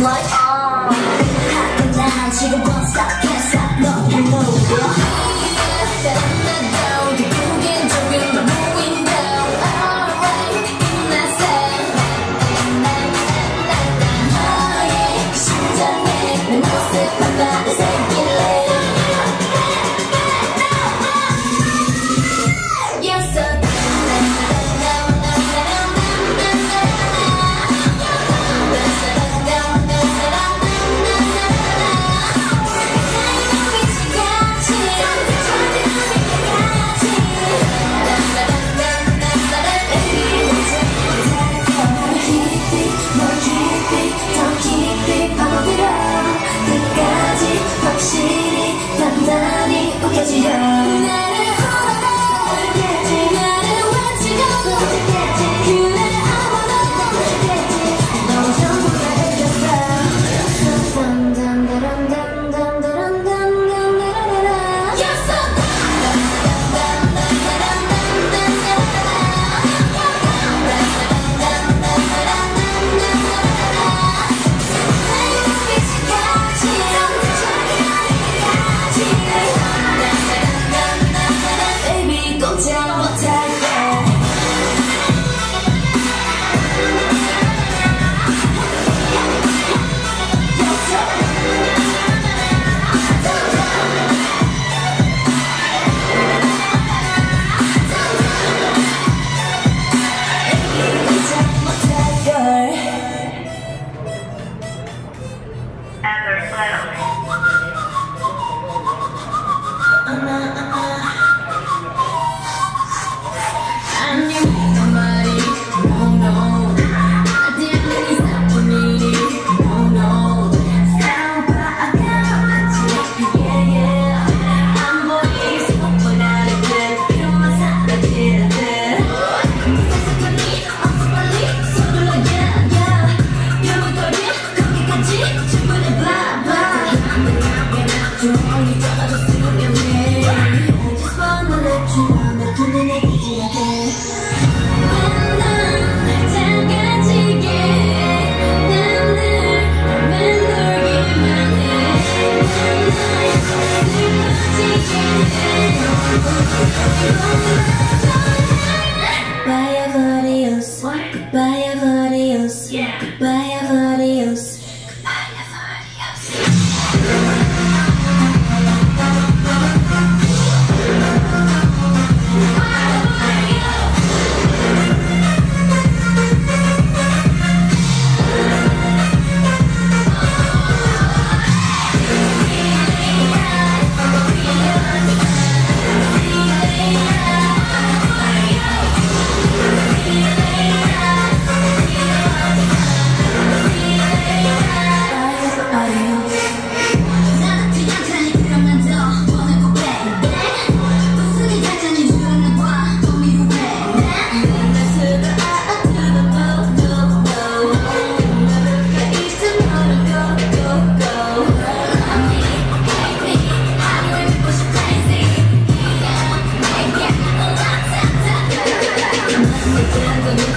like Larry.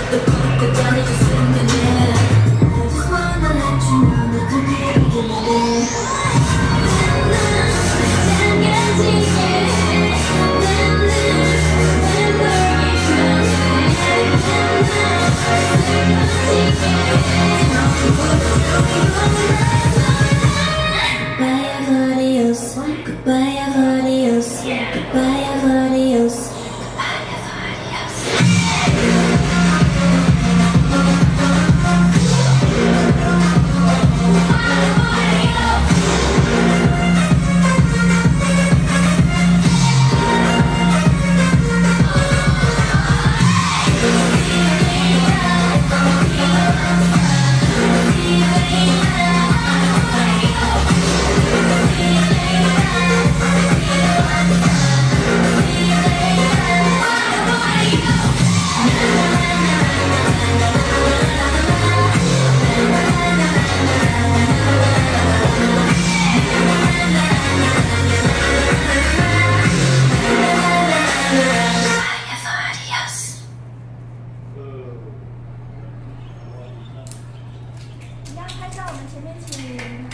the, damage is 前面请。